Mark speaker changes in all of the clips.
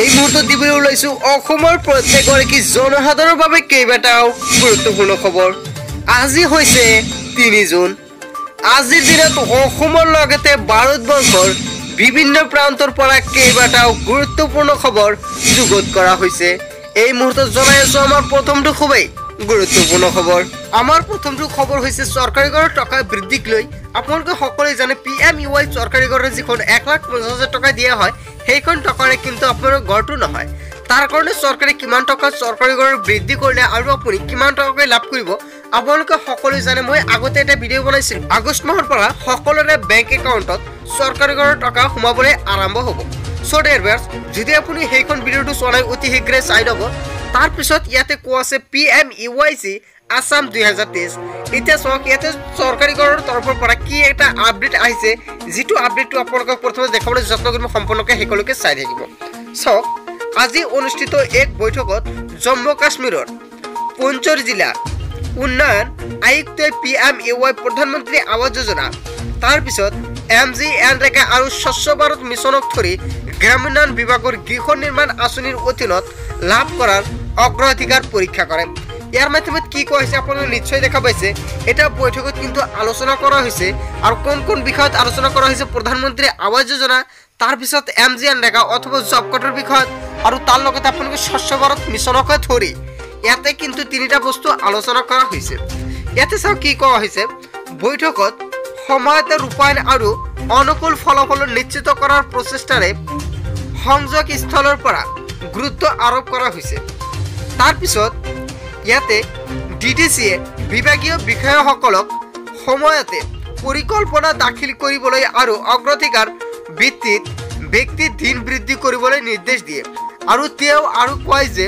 Speaker 1: এই মুহূৰ্তত দিবলৈ ওলাইছো অসমৰ প্ৰত্যেকগৰাকী জনসাধাৰণৰ বাবে কেইবাটাও গুৰুত্বপূৰ্ণ খবৰ। আজি হৈছে তিনি জুন। আজিৰ দিনত অসমৰ লগতে ভাৰতবৰ্ষৰ বিভিন্ন প্ৰান্তৰ পৰা কেইবাটাও গুৰুত্বপূৰ্ণ খবৰ যুগুত কৰা হৈছে। এই মুহূৰ্তত জনাই আছো আমাৰ প্ৰথমটো খুবেই গুৰুত্বপূৰ্ণ খবৰ। আমাৰ প্ৰথমটো খবৰ হৈছে চৰকাৰী ঘৰৰ টকা বৃদ্ধিক লৈ। আপোনালোকে সকলোৱে জানে পি এম ইউ চৰকাৰী ঘৰৰ যিখন এক লাখ পঞ্চাছ হাজাৰ টকা দিয়া হয় সেইখন টকাৰে কিন্তু আপোনালোকৰ ঘৰটো নহয়। তাৰ কাৰণে চৰকাৰে কিমান টকা চৰকাৰী ঘৰৰ বৃদ্ধি কৰিলে আৰু আপুনি কিমান টকাকৈ লাভ কৰিব আপোনালোকে সকলোৱে জানে। মই আগতে এটা ভিডিঅ' বনাইছিলোঁ। আগষ্ট মাহৰ পৰা সকলোৰে বেংক একাউণ্টত চৰকাৰী ঘৰৰ টকা সোমাবলৈ আৰম্ভ হ'ব। চ' ডেৰ বেয়াৰ্ছ যদি আপুনি সেইখন ভিডিঅ'টো চোৱা নাই অতি শীঘ্ৰে চাই ল'ব তাৰপিছত ইয়াতে কোৱা আছে P M U I C Assam দুহেজাৰ তেইছ। এতিয়া চাওক ইয়াতে চৰকাৰী ঘৰৰ তৰফৰ পৰা কি এটা আপডেট আহিছে যিটো আপডেটটো আপোনালোকক প্ৰথমে দেখাবলৈ যত্ন কৰিম সম্পূৰ্ণকৈ শেষলৈকে চাই থাকিব। চাওক আজি অনুষ্ঠিত এক বৈঠকত জম্মু কাশ্মীৰৰ পুঞ্চৰ জিলা উন্নয়ন আয়ুক্তই পি এম ইউ আই প্ৰধানমন্ত্ৰী আৱাস যোজনা তাৰপিছত এম জি এন ৰেগা আৰু স্বচ্ছ ভাৰত মিছনক ধৰি গ্ৰামোন্নয়ন বিভাগৰ গৃহ নিৰ্মাণ আঁচনিৰ অধীনত লাভ কৰাৰ অগ্ৰাধিকাৰ পৰীক্ষা কৰে। ইয়াৰ মাধ্যমত কি কোৱা হৈছে আপোনালোকে নিশ্চয় দেখা পাইছে। এটা বৈঠকত কিন্তু আলোচনা কৰা হৈছে আৰু কোন কোন বিষয়ত আলোচনা কৰা হৈছে প্ৰধানমন্ত্ৰী আৱাস যোজনা তাৰপিছত এম জি এন ৰেগা অথবা জব কাৰ্ডৰ বিষয়ত আৰু তাৰ লগতে আপোনালোকে স্বচ্ছ ভাৰত মিছনকে ধৰি ইয়াতে কিন্তু তিনিটা বস্তু আলোচনা কৰা হৈছে। ইয়াতে চাওক কি কোৱা হৈছে। বৈঠকত সময়তে ৰূপায়ণ আৰু অনুকূল ফলাফল নিশ্চিত কৰাৰ প্ৰচেষ্টাৰে সংযোগ স্থলৰ পৰা গুৰুত্ব আৰোপ কৰা হৈছে। তাৰপিছত ইয়াতে ডি ডি চিয়ে বিভাগীয় বিষয়াসকলক সময়তে পৰিকল্পনা দাখিল কৰিবলৈ আৰু অগ্ৰাধিকাৰ ভিত্তিত ব্যক্তি দিন বৃদ্ধি কৰিবলৈ নিৰ্দেশ দিয়ে। আৰু তেওঁ আৰু কয় যে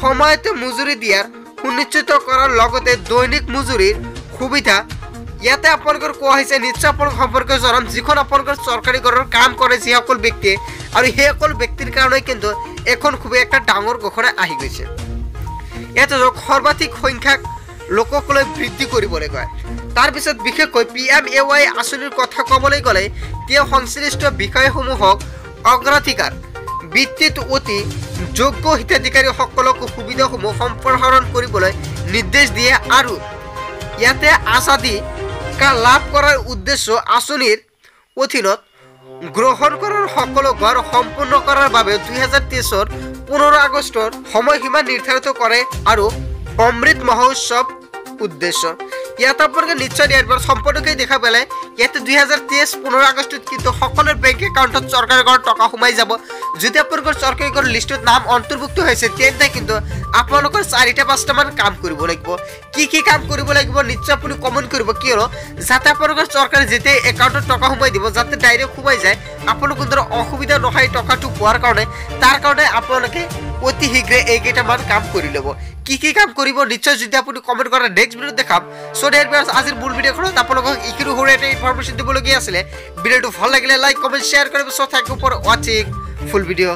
Speaker 1: সময়তে মজুৰি দিয়াৰ সুনিশ্চিত কৰাৰ লগতে দৈনিক মজুৰিৰ সুবিধা ইয়াতে আপোনালোকৰ কোৱা হৈছে নিশ্চয় আপোনালোক সম্পৰ্কে জনাম যিখন আপোনালোকৰ চৰকাৰী ঘৰৰ কাম কৰে যিসকল ব্যক্তিয়ে আৰু সেইসকল ব্যক্তিৰ কাৰণে কিন্তু এখন খুবেই একটা ডাঙৰ ঘোষণা আহি গৈছে। ইয়াতে সৰ্বাধিক সংখ্যাক লোকসকলৈ বৃদ্ধি কৰিবলৈ কয়। তাৰপিছত বিশেষকৈ পি এম এ ৱাই আঁচনিৰ কথা ক'বলৈ গ'লে তেওঁ সংশ্লিষ্ট বিষয়সমূহক অগ্ৰাধিকাৰ ভিত্তিত অতি যোগ্য হিতাধিকাৰীসকলক সুবিধাসমূহ সম্প্ৰসাৰণ কৰিবলৈ নিৰ্দেশ দিয়ে আৰু ইয়াতে আজাদী কা লাভ কৰাৰ উদ্দেশ্য আঁচনিৰ অধীনত গ্ৰহণ কৰাৰ সকলো ঘৰ সম্পূৰ্ণ কৰাৰ বাবে দুহেজাৰ তেইছৰ পোন্ধৰ আগষ্টৰ সময়সীমা নিৰ্ধাৰিত কৰে আৰু অমৃত মহোৎসৱ উদ্দেশ্য। ইয়াত আপোনালোকে নিশ্চয় পৰা সম্পূৰ্ণকৈ দেখা পালে ইয়াতে দুহেজাৰ তেইছ পোন্ধৰ আগষ্টত কিন্তু সকলোৰে বেংক একাউণ্টত চৰকাৰী ঘৰত টকা সোমাই যাব। যদি আপোনালোকৰ চৰকাৰী ঘৰৰ লিষ্টত নাম অন্তৰ্ভুক্ত হৈছে তেন্তে কিন্তু আপোনালোকৰ চাৰিটা পাঁচটামান কাম কৰিব লাগিব। কি কি কাম কৰিব লাগিব নিশ্চয় আপুনি কমেণ্ট কৰিব কিয়নো যাতে আপোনালোকৰ চৰকাৰে যেতিয়া একাউণ্টত টকা সোমাই দিব যাতে ডাইৰেক্ট সোমাই যায় আপোনালোকৰ দ্বাৰা অসুবিধা নহয় টকাটো পোৱাৰ কাৰণে। তাৰ কাৰণে আপোনালোকে অতি শীঘ্ৰে এইকেইটামান কাম কৰি ল'ব। কি কি কাম কৰিব নিশ্চয় যদি আপুনি কমেণ্ট কৰে নেক্সট ভিডিঅ'ত দেখাম। চ' বিয়াৰ আজিৰ মূল ভিডিঅ'খনত আপোনালোকক এইখিনি সৰু এটা ইনফৰমেশ্যন দিবলগীয়া আছিলে। ভিডিঅ'টো ভিডিওটি ভালো লাগলে লাইক কমেন্ট শেয়ার করে সব থাকবে উপর ওয়াচিং ফুল ভিডিও